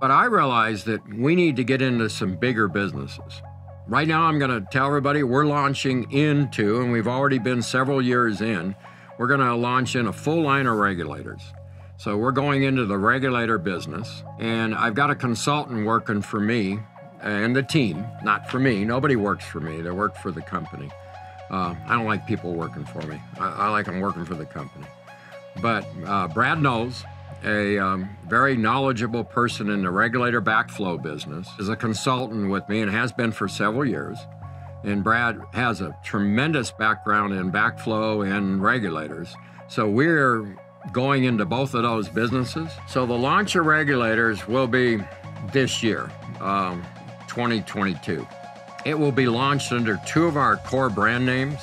But I realized that we need to get into some bigger businesses. Right now, I'm going to tell everybody we're launching into, and we've already been several years in, we're going to launch in a full line of regulators. So we're going into the regulator business, and I've got a consultant working for me and the team, not for me. Nobody works for me, they work for the company. Uh, I don't like people working for me, I, I like them working for the company. But uh, Brad Knowles a um, very knowledgeable person in the regulator backflow business, is a consultant with me and has been for several years. And Brad has a tremendous background in backflow and regulators. So we're going into both of those businesses. So the launch of regulators will be this year, um, 2022. It will be launched under two of our core brand names.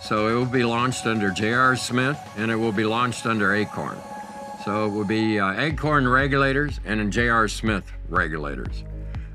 So it will be launched under J.R. Smith and it will be launched under Acorn. So it will be uh, Acorn regulators and J.R. Smith regulators.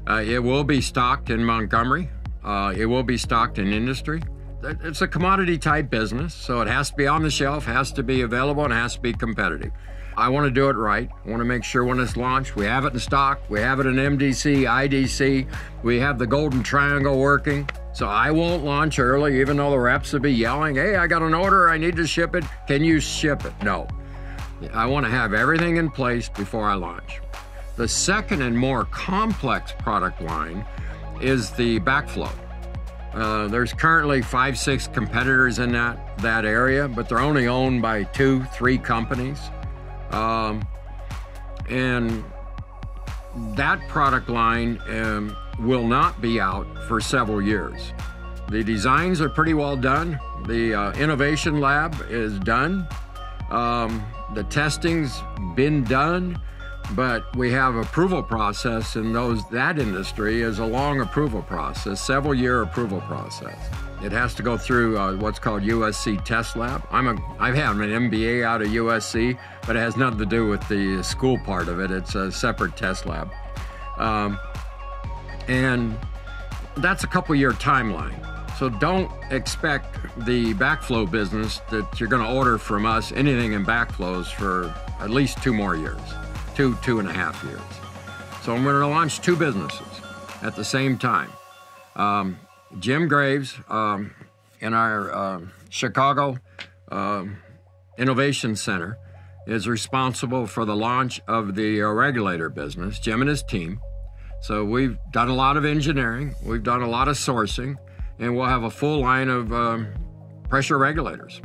Uh, it will be stocked in Montgomery. Uh, it will be stocked in industry. It's a commodity type business, so it has to be on the shelf, has to be available, and has to be competitive. I want to do it right. I want to make sure when it's launched, we have it in stock, we have it in MDC, IDC, we have the golden triangle working. So I won't launch early, even though the reps will be yelling, hey, I got an order, I need to ship it. Can you ship it? No. I want to have everything in place before I launch. The second and more complex product line is the backflow. Uh, there's currently five, six competitors in that, that area, but they're only owned by two, three companies. Um, and that product line um, will not be out for several years. The designs are pretty well done. The uh, innovation lab is done. Um, the testing's been done but we have approval process in those that industry is a long approval process several year approval process. It has to go through uh, what's called usc test lab. I'm a i have had an mba out of usc but it has nothing to do with the school part of it. It's a separate test lab. Um, and that's a couple year timeline so don't expect the backflow business that you're going to order from us anything in backflows for at least two more years two, two and a half years. So I'm going to launch two businesses at the same time. Um, Jim Graves um, in our uh, Chicago um, Innovation Center is responsible for the launch of the uh, regulator business, Jim and his team. So we've done a lot of engineering, we've done a lot of sourcing, and we'll have a full line of um, pressure regulators.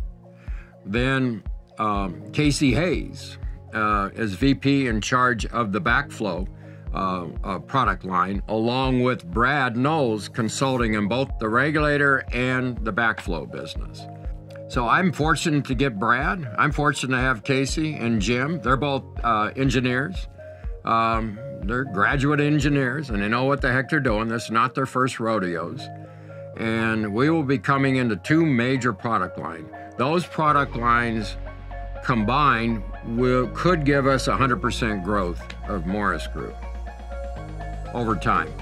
Then um, Casey Hayes uh, as VP in charge of the backflow uh, uh, product line, along with Brad Knowles consulting in both the regulator and the backflow business. So I'm fortunate to get Brad. I'm fortunate to have Casey and Jim. They're both uh, engineers. Um, they're graduate engineers and they know what the heck they're doing. This is not their first rodeos. And we will be coming into two major product lines. Those product lines combined will could give us 100% growth of Morris Group over time.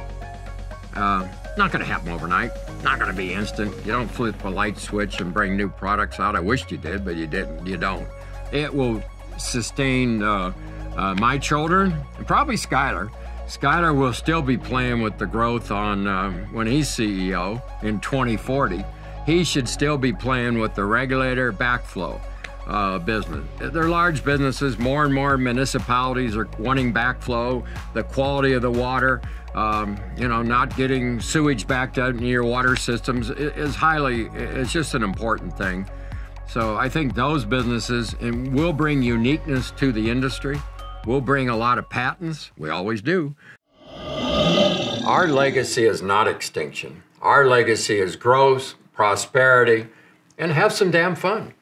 Uh, not going to happen overnight. Not going to be instant. You don't flip a light switch and bring new products out. I wished you did, but you didn't. You don't. It will sustain uh, uh, my children and probably Skylar. Skylar will still be playing with the growth on uh, when he's CEO in 2040. He should still be playing with the regulator backflow uh, business. They're large businesses. More and more municipalities are wanting backflow, the quality of the water. Um, you know, not getting sewage backed out into your water systems is highly, it's just an important thing. So I think those businesses and will bring uniqueness to the industry. We'll bring a lot of patents. We always do. Our legacy is not extinction. Our legacy is growth, prosperity, and have some damn fun.